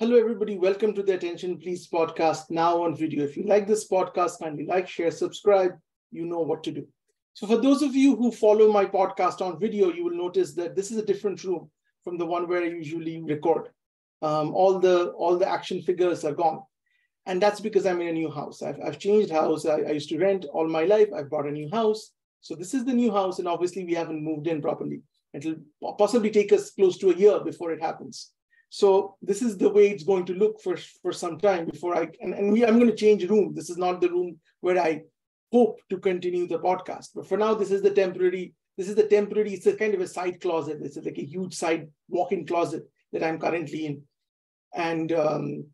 Hello, everybody. Welcome to the Attention Please podcast now on video. If you like this podcast, kindly like, share, subscribe. You know what to do. So, for those of you who follow my podcast on video, you will notice that this is a different room from the one where I usually record. Um, all the all the action figures are gone, and that's because I'm in a new house. I've, I've changed house. I, I used to rent all my life. I've bought a new house. So this is the new house, and obviously we haven't moved in properly. It'll possibly take us close to a year before it happens. So this is the way it's going to look for, for some time before I, and, and we, I'm going to change room. This is not the room where I hope to continue the podcast. But for now, this is the temporary, this is the temporary, it's a kind of a side closet. This is like a huge side walk-in closet that I'm currently in. And um,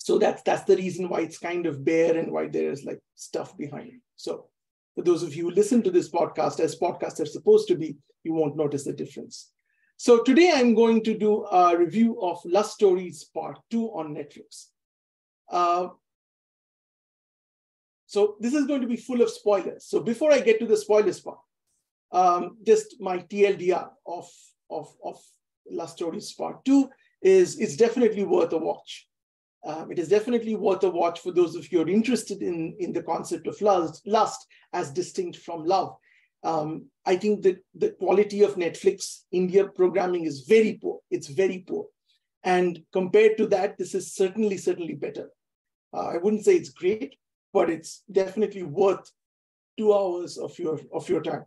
so that's that's the reason why it's kind of bare and why there is like stuff behind. So for those of you who listen to this podcast as podcasts are supposed to be, you won't notice the difference. So today I'm going to do a review of Lust Stories Part 2 on Netflix. Uh, so this is going to be full of spoilers. So before I get to the spoilers part, um, just my TLDR of, of, of Lust Stories Part 2 is it's definitely worth a watch. Um, it is definitely worth a watch for those of you who are interested in, in the concept of lust, lust as distinct from love um, I think that the quality of Netflix India programming is very poor. It's very poor. And compared to that, this is certainly, certainly better. Uh, I wouldn't say it's great, but it's definitely worth two hours of your, of your time.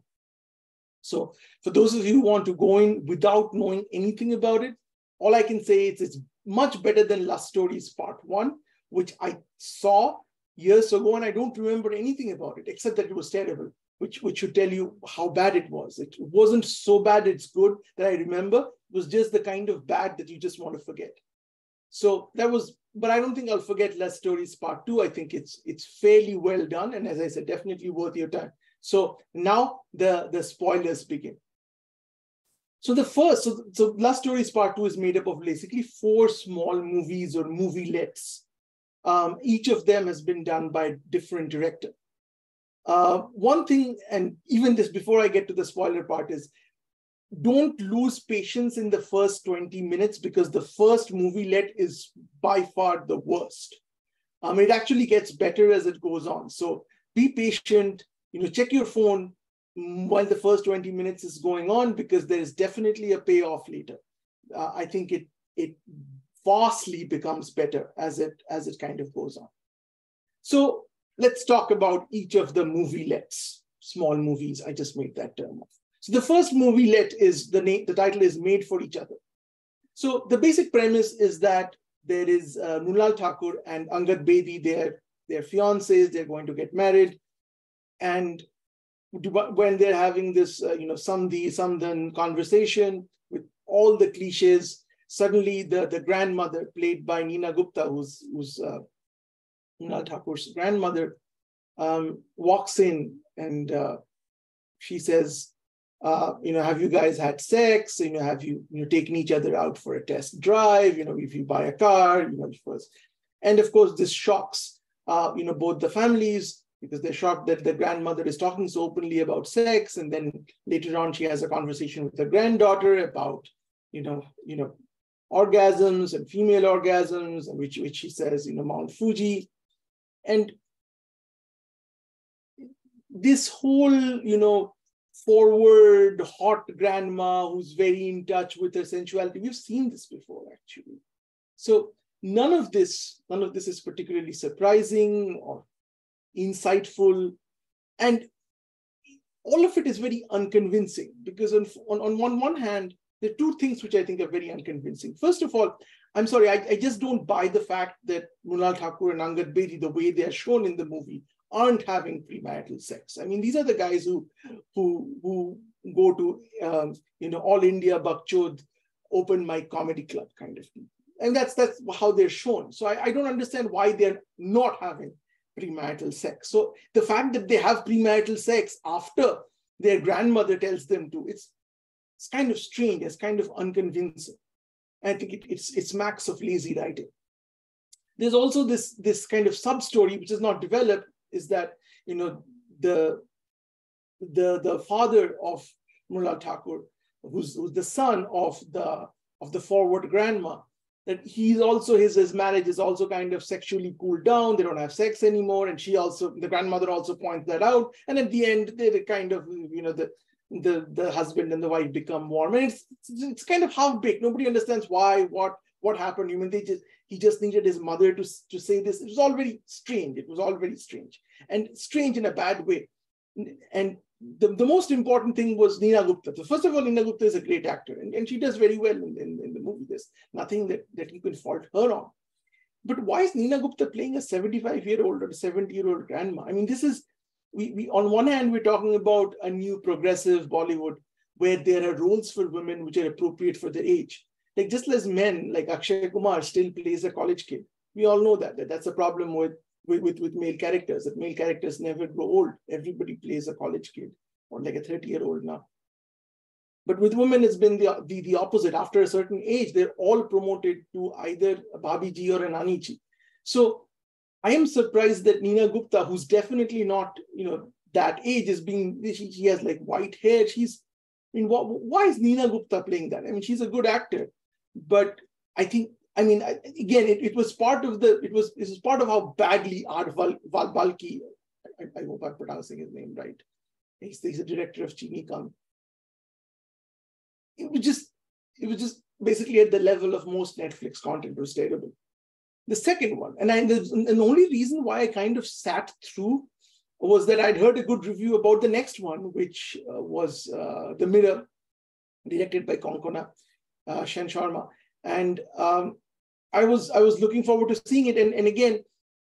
So for those of you who want to go in without knowing anything about it, all I can say is it's much better than Lust Stories Part 1, which I saw years ago and I don't remember anything about it except that it was terrible which, which should tell you how bad it was. It wasn't so bad it's good that I remember. It was just the kind of bad that you just want to forget. So that was, but I don't think I'll forget Lust Stories Part 2. I think it's it's fairly well done. And as I said, definitely worth your time. So now the, the spoilers begin. So the first, so, so Lust Stories Part 2 is made up of basically four small movies or movie-lets. Um, each of them has been done by a different director. Uh, one thing, and even this before I get to the spoiler part, is don't lose patience in the first 20 minutes because the first movie let is by far the worst. Um, it actually gets better as it goes on. So be patient, you know, check your phone while the first 20 minutes is going on because there is definitely a payoff later. Uh, I think it it vastly becomes better as it as it kind of goes on. So let's talk about each of the movie lets, small movies. I just made that term up. So the first movie let is the name, the title is Made for Each Other. So the basic premise is that there is uh, Mrunal Thakur and Angad Bedi, they're, they're fiancés, they're going to get married. And when they're having this, uh, you know, samdhi, samdhan conversation with all the cliches, suddenly the, the grandmother played by Nina Gupta, who's, who's uh, Mrunal Thakur's grandmother, um, walks in and uh, she says, uh, you know, have you guys had sex? You know, have you, you know, taken each other out for a test drive? You know, if you buy a car, you know, first. And of course, this shocks, uh, you know, both the families because they're shocked that the grandmother is talking so openly about sex. And then later on, she has a conversation with her granddaughter about, you know, you know, orgasms and female orgasms, which, which she says, you know, Mount Fuji. And this whole, you know, forward, hot grandma who's very in touch with her sensuality, we've seen this before, actually. So none of this, none of this is particularly surprising or insightful. And all of it is very unconvincing because on, on, on one, one hand, there are two things which I think are very unconvincing. First of all, I'm sorry, I, I just don't buy the fact that Mrunal Thakur and Angad Bedi, the way they are shown in the movie, aren't having premarital sex. I mean, these are the guys who who who go to um, you know all India Bakchod open mic comedy club kind of thing, and that's that's how they're shown. So I, I don't understand why they're not having premarital sex. So the fact that they have premarital sex after their grandmother tells them to, it's it's kind of strange. It's kind of unconvincing. I think it, it's it's max of lazy writing. There's also this this kind of sub story which is not developed is that you know the the the father of Mrunal Thakur, who's, who's the son of the of the forward grandma, that he's also his his marriage is also kind of sexually cooled down. They don't have sex anymore, and she also the grandmother also points that out. And at the end, they're kind of you know the the the husband and the wife become warm, and it's it's kind of half baked. Nobody understands why, what what happened. You mean they just he just needed his mother to to say this. It was all very strange. It was all very strange and strange in a bad way. And the, the most important thing was Nina Gupta. So first of all, Nina Gupta is a great actor, and, and she does very well in, in, in the movie. There's nothing that, that you can fault her on. But why is Nina Gupta playing a 75 year old or a 70 year old grandma? I mean, this is, we, we on one hand, we're talking about a new progressive Bollywood where there are roles for women which are appropriate for their age. Like just as men, like Akshay Kumar still plays a college kid. We all know that, that that's a problem with with, with, male characters, that male characters never grow old. Everybody plays a college kid or like a 30 year old now. But with women, it's been the, the, the opposite. After a certain age, they're all promoted to either a Bhabiji or an Aniji. So I am surprised that Nina Gupta, who's definitely not, you know, that age is being, she, she has like white hair. She's, I mean, what, why is Nina Gupta playing that? I mean, she's a good actor, but I think I mean, again, it, it was part of the, it was, it was part of how badly Art Val, Val I, I, hope I'm pronouncing his name right. He's, he's the director of Chini. It was just, it was just basically at the level of most Netflix content. Was terrible. The second one, and, I, and the only reason why I kind of sat through was that I'd heard a good review about the next one, which uh, was uh, The Mirror, directed by Konkona uh, Sharma. And um, I was I was looking forward to seeing it. And, and again,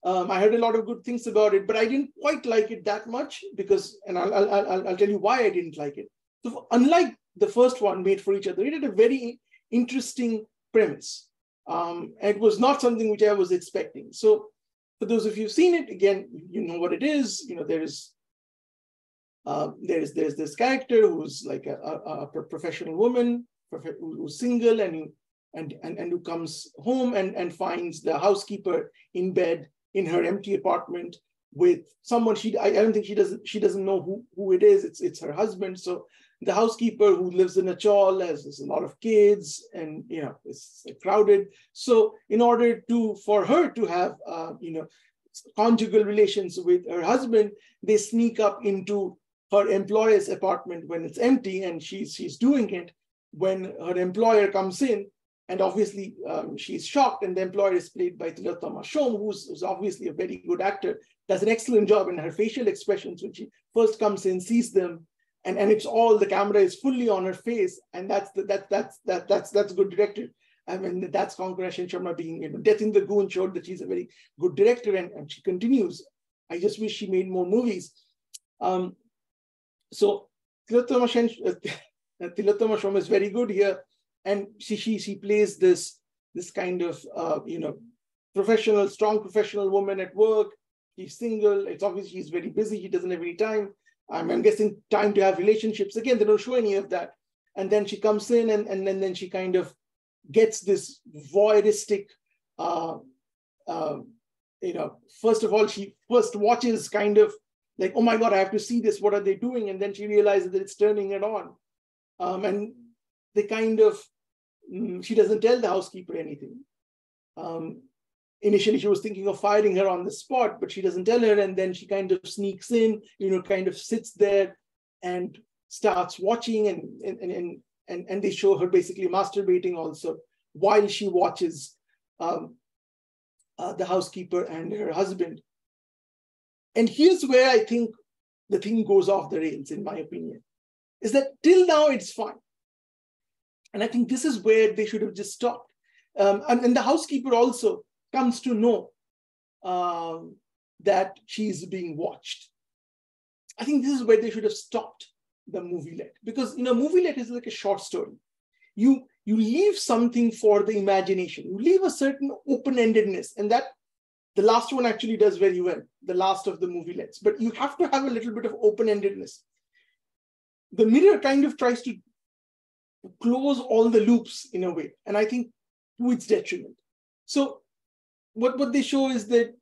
um, I heard a lot of good things about it, but I didn't quite like it that much because, and I'll, I'll, I'll, I'll tell you why I didn't like it. So unlike the first one, Made for Each Other, it had a very interesting premise. Um, it was not something which I was expecting. So for those of you who've seen it, again, you know what it is. You know, there is uh, there's there's this character who's like a, a, a professional woman who's single and and, and, and who comes home and, and finds the housekeeper in bed in her empty apartment with someone she I, I don't think she doesn't she doesn't know who, who it is. It's it's her husband. So the housekeeper who lives in a chawl has, has a lot of kids and you know it's crowded. So in order to for her to have uh, you know conjugal relations with her husband, they sneak up into her employer's apartment when it's empty and she's she's doing it. When her employer comes in, and obviously, um, she's shocked, and the employer is played by Tilottama Shome, who's, who's, obviously a very good actor, does an excellent job in her facial expressions when she first comes in, sees them, and, and it's all the camera is fully on her face, and that's the, that that's that that's that's good director. I mean, that's Konkona Sharma being, you know, Death in the Gunj showed that she's a very good director, and, and she continues. I just wish she made more movies. Um, so Tilottama Shome is very good here and she she she plays this this kind of uh, you know professional, strong professional woman at work. She's single. It's obvious she's very busy. She doesn't have any time. I'm, I'm guessing time to have relationships. Again, they don't show any of that. And then she comes in, and and then, then she kind of gets this voyeuristic. Uh, uh, you know, first of all, she first watches kind of like, oh my God, I have to see this. What are they doing? And then she realizes that it's turning it on. Um, and they kind of Mm, she doesn't tell the housekeeper anything. Um, initially, she was thinking of firing her on the spot, but she doesn't tell her. And then she kind of sneaks in, you know, kind of sits there and starts watching and, and, and, and, and they show her basically masturbating also while she watches um, uh, the housekeeper and her husband. And here's where I think the thing goes off the rails, in my opinion, is that till now it's fine. And I think this is where they should have just stopped. Um, and, and, the housekeeper also comes to know um, that she's being watched. I think this is where they should have stopped the movielet because you know movielet is like a short story. You you leave something for the imagination. You leave a certain open-endedness, and that the last one actually does very well. The last of the movielets, but you have to have a little bit of open-endedness. The mirror kind of tries to close all the loops in a way, and I think to its detriment. So what, what they show is that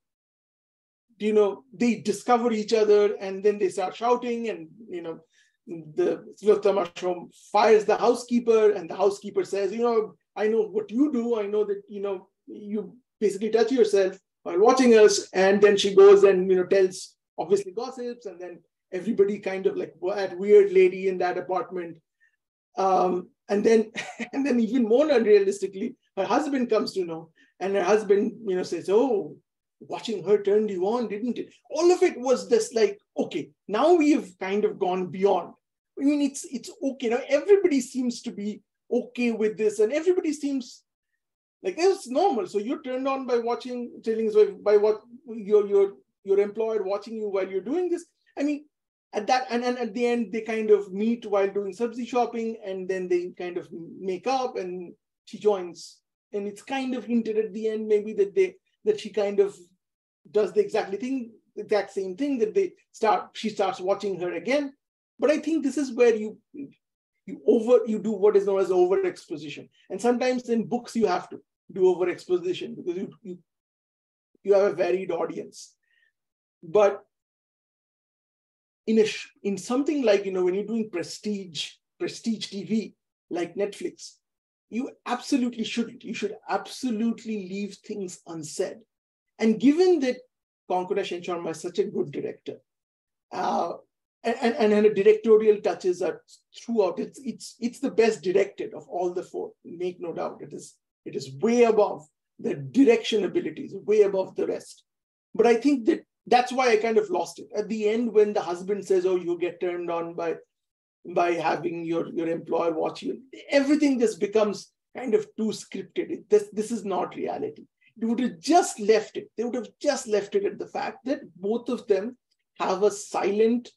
you know they discover each other and then they start shouting and you know the Tilottama Shome fires the housekeeper and the housekeeper says, you know, I know what you do. I know that, you know, you basically touch yourself while watching us. And then she goes and, you know, tells obviously gossips. And then everybody kind of like that weird lady in that apartment. Um, and then, and then even more unrealistically, her husband comes to know and her husband, you know, says, oh, watching her turned you on, didn't it? All of it was this like, okay, now we have kind of gone beyond. I mean, it's it's okay. Now everybody seems to be okay with this, and everybody seems like it's normal. So you're turned on by watching telling by what your your your employer watching you while you're doing this. I mean, at that and, and at the end they kind of meet while doing subsidy shopping, and then they kind of make up, and she joins. And it's kind of hinted at the end maybe that they that she kind of does the exactly thing, exact same thing that they start. She starts watching her again, but I think this is where you you over you do what is known as over exposition. And sometimes in books you have to do over exposition because you you, you have a varied audience. But in a in something like you know when you're doing prestige prestige TV like Netflix, you absolutely shouldn't. You should absolutely leave things unsaid. And given that Konkona Sharma is such a good director, uh, and, and, and the directorial touches are throughout. It's it's it's the best directed of all the four. Make no doubt. It is it is way above the direction abilities, way above the rest. But I think that that's why I kind of lost it at the end when the husband says, "Oh, you get turned on by by having your your employer watch you." Everything just becomes kind of too scripted. this this is not reality. They would have just left it. They would have just left it at the fact that both of them have a silent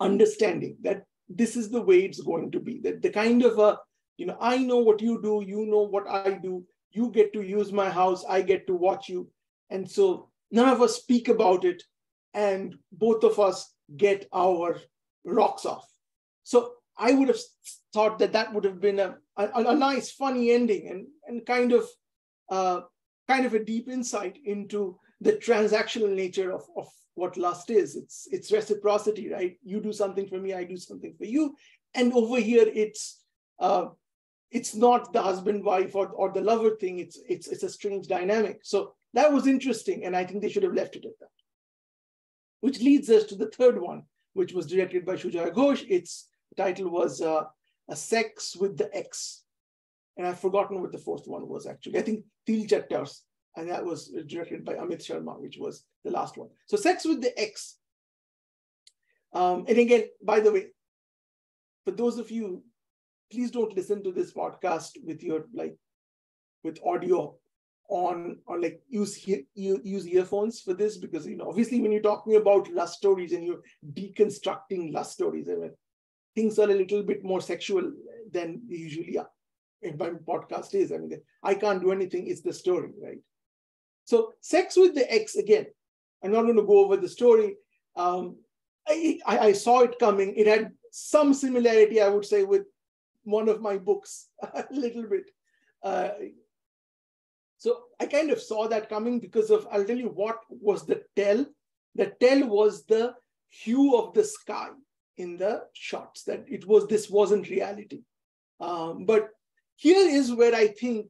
understanding that this is the way it's going to be that the kind of a you know i know what you do you know what i do you get to use my house i get to watch you and so none of us speak about it and both of us get our rocks off so i would have thought that that would have been a, a, a nice funny ending and, and kind of uh, kind of a deep insight into the transactional nature of, of what lust is. It's it's reciprocity, right? You do something for me, I do something for you. And over here, it's uh, it's not the husband wife or, or the lover thing. It's it's it's a strange dynamic. So that was interesting, and I think they should have left it at that. Which leads us to the third one, which was directed by Sujoy Ghosh. Its title was uh, "A Sex with the Ex," and I've forgotten what the fourth one was actually. I think Til Chattars and that was directed by Amit Sharma, which was the last one. So Sex with the Ex. Um, and again, by the way, for those of you, please don't listen to this podcast with your like with audio on or like use use earphones for this because you know obviously when you're talking about lust stories and you're deconstructing lust stories, I mean, things are a little bit more sexual than they usually are. In my podcast is, I mean, I can't do anything. It's the story, right? So sex with the Ex again. I'm not going to go over the story. Um, I, I, saw it coming. It had some similarity, I would say, with one of my books a little bit. Uh, so I kind of saw that coming because of, I'll tell you what was the tell. The tell was the hue of the sky in the shots, that it was, this wasn't reality. Um, but here is where I think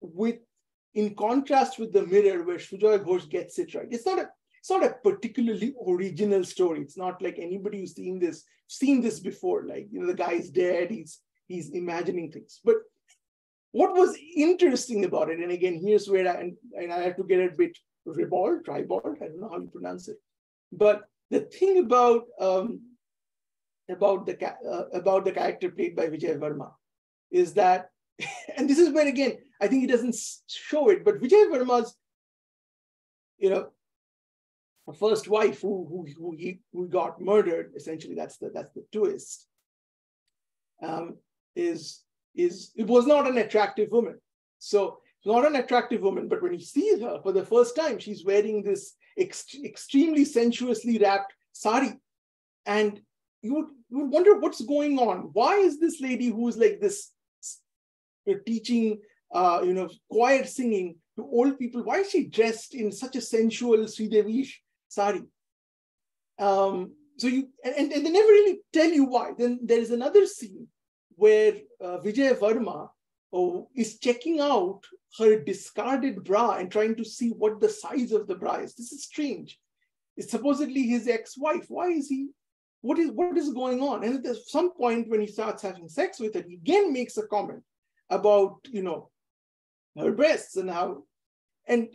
with in contrast with the mirror where Sujoy Ghosh gets it right. It's not a it's not a particularly original story. It's not like anybody who's seen this seen this before. Like you know, the guy's dead. He's he's imagining things. But what was interesting about it, and again, here's where I and, I have to get a bit ribald, tribald. I don't know how you pronounce it. But the thing about um, about the uh, about the character played by Vijay Varma is that and this is where again I think he doesn't show it, but Vijay Varma's, you know, first wife who who who, he, who got murdered. Essentially, that's the that's the twist. Um, is is it was not an attractive woman. So not an attractive woman, but when he sees her for the first time, she's wearing this ex- extremely sensuously wrapped sari, and you would, you would wonder what's going on. Why is this lady who's like this teaching, uh, you know, choir singing to old people. Why is she dressed in such a sensual Sridevish sari? Um, so you and, and they never really tell you why. Then there is another scene where uh, Vijay Varma oh, is checking out her discarded bra and trying to see what the size of the bra is. This is strange. It's supposedly his ex-wife. Why is he? What is what is going on? And at some point when he starts having sex with her, he again makes a comment about you know her breasts and how and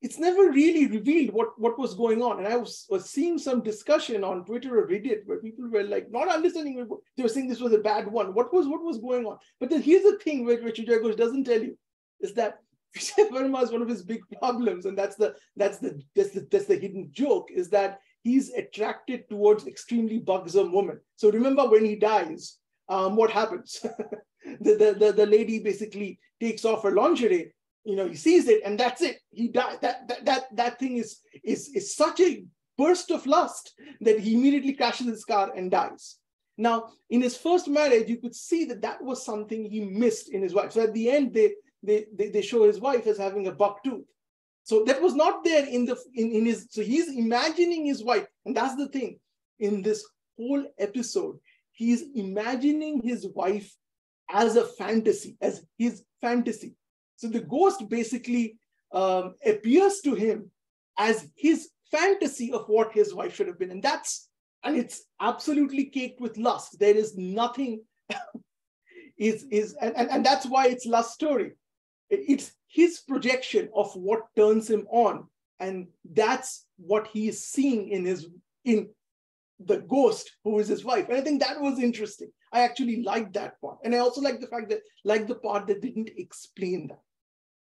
it's never really revealed what, what was going on. And I was, was seeing some discussion on Twitter or Reddit where people were like not understanding. They were saying this was a bad one. What was what was going on? But then here's the thing which Sujoy Ghosh doesn't tell you is that Vijay Varma is one of his big problems, and that's the that's the that's the that's the hidden joke is that he's attracted towards extremely buxom women. So remember when he dies, um, what happens? the, the, the, the lady basically takes off her lingerie you know, he sees it and that's it. He died. That, that, that, that thing is, is, is such a burst of lust that he immediately crashes his car and dies. Now, in his first marriage, you could see that that was something he missed in his wife. So at the end, they, they, they, they show his wife as having a buck tooth. So that was not there in the in, in his. So he's imagining his wife, and that's the thing. In this whole episode, he's imagining his wife as a fantasy, as his fantasy. So the ghost basically um, appears to him as his fantasy of what his wife should have been. And that's, and it's absolutely caked with lust. There is nothing, is, is and, and, and that's why it's lust story. It's his projection of what turns him on. And that's what he is seeing in his, in the ghost who is his wife. And I think that was interesting. I actually liked that part. And I also like the fact that, like the part that didn't explain that.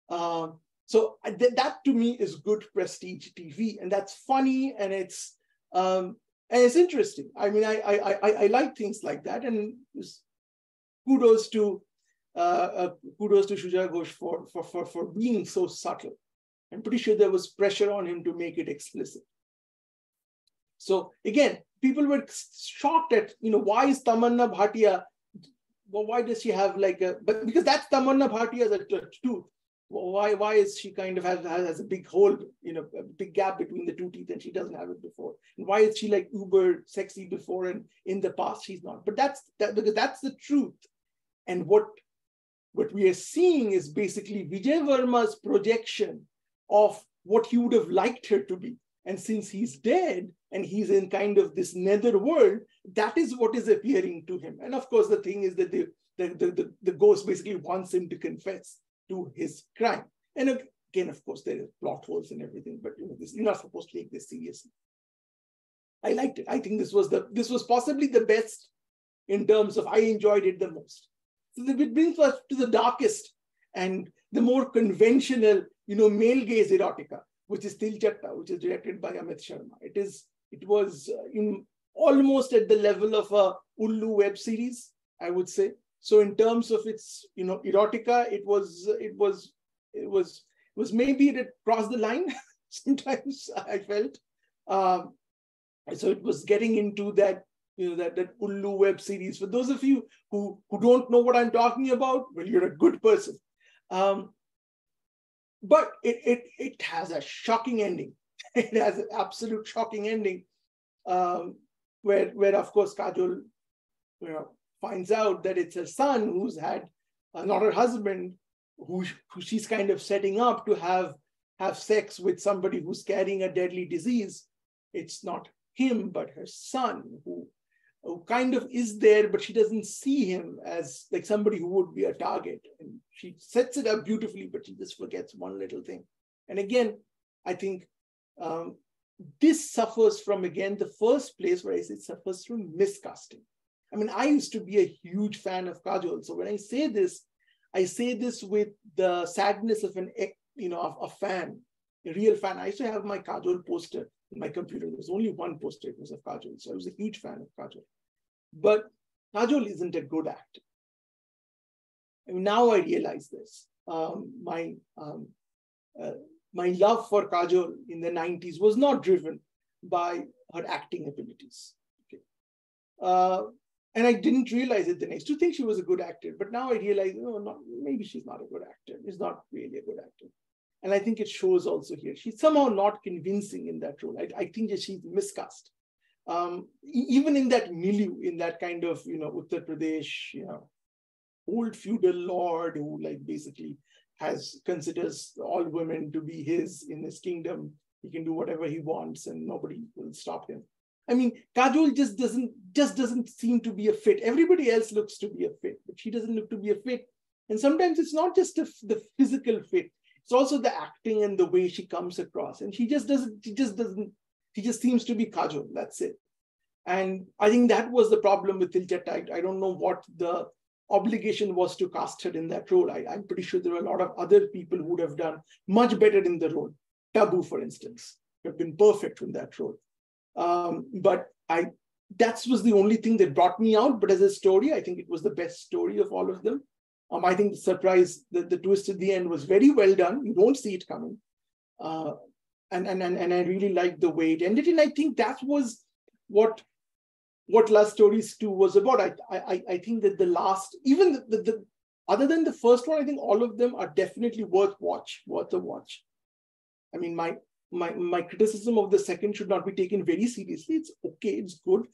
Um, so uh, th- that to me is good prestige TV, and that's funny and it's um, and it's interesting. I mean, I I I, I like things like that, and kudos to uh, uh, kudos to Sujoy Ghosh for, for for for being so subtle. I'm pretty sure there was pressure on him to make it explicit. So again, people were shocked at you know why is Tamanna Bhatia well, why does she have like a but because that's Tamanna Bhatia as a tooth why why is she kind of has, has a big hole you know a big gap between the two teeth and she doesn't have it before? And why is she like uber sexy before and in the past she's not? But that's that because that's the truth. And what what we are seeing is basically vijay varma's projection of what he would have liked her to be. And since he's dead and he's in kind of this nether world that is what is appearing to him. And of course the thing is that the the, the, the, the ghost basically wants him to confess to his crime. And again, of course, there are plot holes and everything, but you know, this, you're not supposed to take this seriously. I liked it. I think this was the this was possibly the best in terms of I enjoyed it the most. So it brings us to the darkest and the more conventional, you know, male gaze erotica, which is Tilchatta, which is directed by Amit Sharma. It is it was uh, in almost at the level of a Ullu web series, I would say. So in terms of its, you know, erotica, it was, it was, it was, it was maybe it crossed the line. Sometimes I felt. Um, so it was getting into that, you know, that that Ullu web series. For those of you who who don't know what I'm talking about, well, you're a good person. Um, but it it it has a shocking ending. it has an absolute shocking ending, um, where where of course Kajol, you know, finds out that it's her son who's had, uh, not her husband, who, who she's kind of setting up to have, have sex with somebody who's carrying a deadly disease. It's not him, but her son, who, who kind of is there, but she doesn't see him as like somebody who would be a target. And she sets it up beautifully, but she just forgets one little thing. And again, I think um, this suffers from, again, the first place where I say it suffers from miscasting. I mean, I used to be a huge fan of Kajol. So when I say this, I say this with the sadness of an, you know, of a fan, a real fan. I used to have my Kajol poster in my computer. There was only one poster, it was of Kajol. So I was a huge fan of Kajol. But Kajol isn't a good actor. I mean, now I realize this. Um, my um, uh, my love for Kajol in the 90s was not driven by her acting abilities. Okay. Uh, and I didn't realize it then. I used to think she was a good actor, but now I realize, oh, not, maybe she's not a good actor. She's not really a good actor. And I think it shows also here. She's somehow not convincing in that role. I, I think that she's miscast. Um, even in that milieu, in that kind of, you know, Uttar Pradesh, you know, old feudal lord who like basically has considers all women to be his in his kingdom. He can do whatever he wants and nobody will stop him. I mean, Kajol just doesn't just doesn't seem to be a fit. Everybody else looks to be a fit, but she doesn't look to be a fit. And sometimes it's not just a, the physical fit; it's also the acting and the way she comes across. And she just doesn't. She just doesn't. She just seems to be Kajol. That's it. And I think that was the problem with Tilchatta. I, I don't know what the obligation was to cast her in that role. I, I'm pretty sure there were a lot of other people who would have done much better in the role. Tabu, for instance, would have been perfect in that role. Um, but I that was the only thing that brought me out. But as a story, I think it was the best story of all of them. Um, I think the surprise, the, the twist at the end was very well done. You don't see it coming. Uh, and, and, and, and I really liked the way it ended. And I think that was what what Love Stories 2 was about. I, I, I think that the last, even the, the, the, other than the first one, I think all of them are definitely worth watch, worth a watch. I mean, my my my criticism of the second should not be taken very seriously. It's okay, it's good.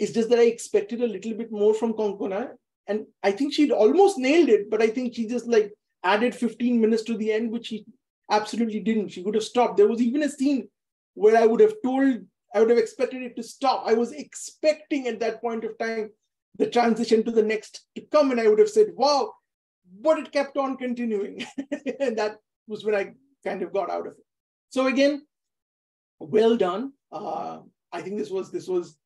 It's just that I expected a little bit more from Konkona, and I think she'd almost nailed it, but I think she just like added 15 minutes to the end, which she absolutely didn't. She could have stopped. There was even a scene where I would have told I would have expected it to stop. I was expecting at that point of time the transition to the next to come, and I would have said, wow, but it kept on continuing. and that was when I kind of got out of it. So again, well done. Uh, I think this was this was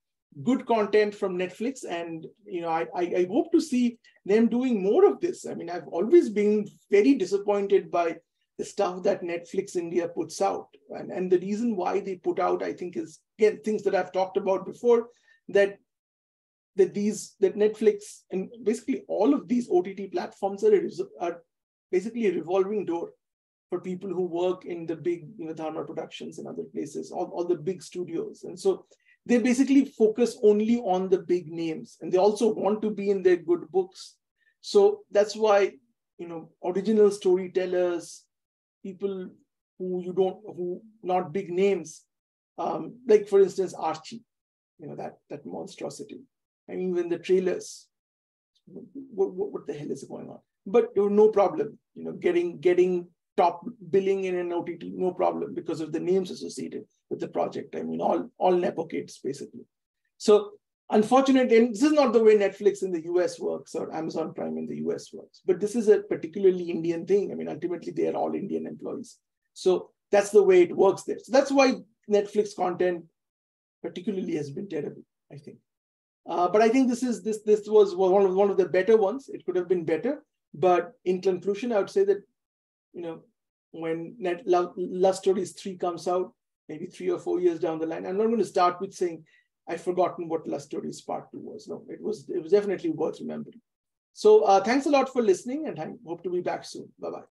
good content from Netflix, and you know I, I, I hope to see them doing more of this. I mean, I've always been very disappointed by the stuff that Netflix India puts out. And, and the reason why they put out, I think, is again things that I've talked about before, that that these that Netflix and basically all of these OTT platforms are, are basically a revolving door for people who work in the big you know, Dharma productions and other places, all, all the big studios. And so they basically focus only on the big names and they also want to be in their good books. So that's why you know original storytellers people who you don't who not big names um, like for instance archie you know that that monstrosity i mean when the trailers what, what, what the hell is going on but no problem you know getting getting top billing in an ott no problem because of the names associated with the project. I mean all all nepo kids basically. So unfortunately and this is not the way netflix in the us works or amazon prime in the us works but this is a particularly indian thing. I mean ultimately they are all indian employees. So that's the way it works there. So that's why netflix content particularly has been terrible i think. Uh, but i think this is this this was one of one of the better ones. It could have been better but in conclusion i would say that you know when net love, love stories 3 comes out maybe three or four years down the line i'm not going to start with saying I've forgotten what Love Stories Part 2 was. No, it was it was definitely worth remembering. So uh, thanks a lot for listening and I hope to be back soon. Bye-bye.